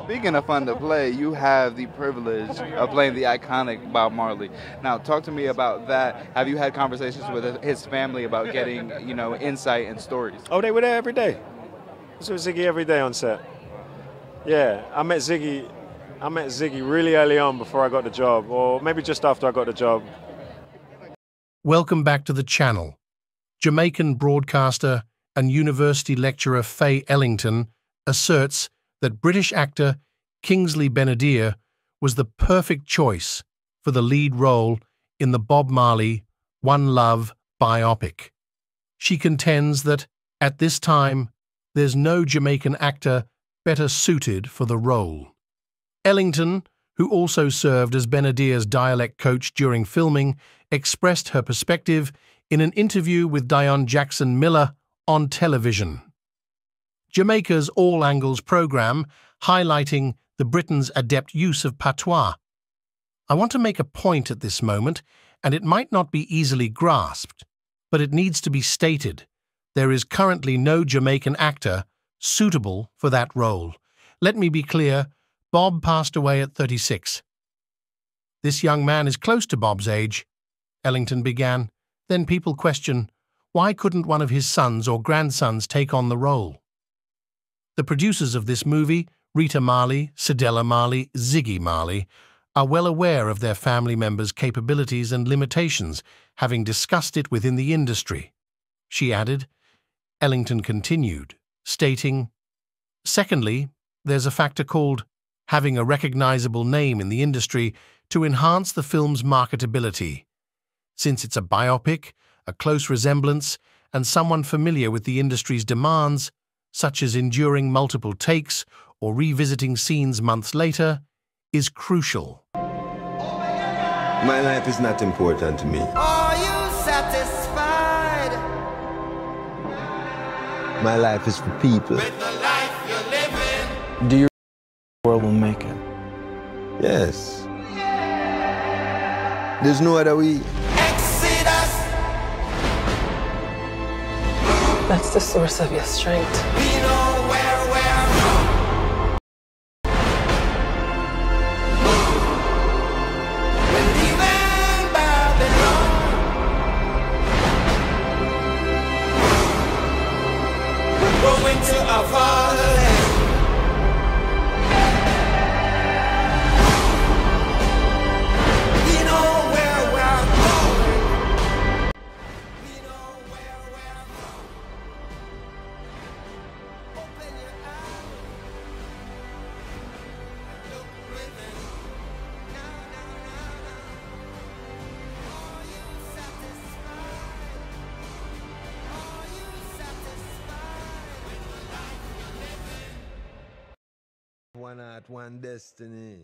Speaking of fun to play, you have the privilege of playing the iconic Bob Marley. Now, talk to me about that. Have you had conversations with his family about getting, you know, insight and stories? Oh, they were there every day. I saw Ziggy every day on set. Yeah, I met Ziggy. I met Ziggy really early on before I got the job, or maybe just after I got the job. Welcome back to the channel. Jamaican broadcaster and university lecturer Faye Ellington asserts that British actor Kingsley Ben-Adir was the perfect choice for the lead role in the Bob Marley One Love biopic. She contends that, at this time, there's no Jamaican actor better suited for the role. Ellington, who also served as Ben-Adir's dialect coach during filming, expressed her perspective in an interview with Dionne Jackson Miller on television. Jamaica's All Angles program, highlighting the Britain's adept use of patois. I want to make a point at this moment, and it might not be easily grasped, but it needs to be stated. There is currently no Jamaican actor suitable for that role. Let me be clear, Bob passed away at 36. This young man is close to Bob's age, Ellington began. Then people question, why couldn't one of his sons or grandsons take on the role? The producers of this movie, Rita Marley, Cedella Marley, Ziggy Marley, are well aware of their family members' capabilities and limitations, having discussed it within the industry. She added, Ellington continued, stating, Secondly, there's a factor called having a recognizable name in the industry to enhance the film's marketability. Since it's a biopic, a close resemblance, and someone familiar with the industry's demands, such as enduring multiple takes or revisiting scenes months later, is crucial. My life is not important to me. Are you satisfied? My life is for people. With the life you're living? Do you the world will make it? Yes. There's no other way. That's the source of your strength. We know where we're from. Going to a fatherland. One heart, one destiny.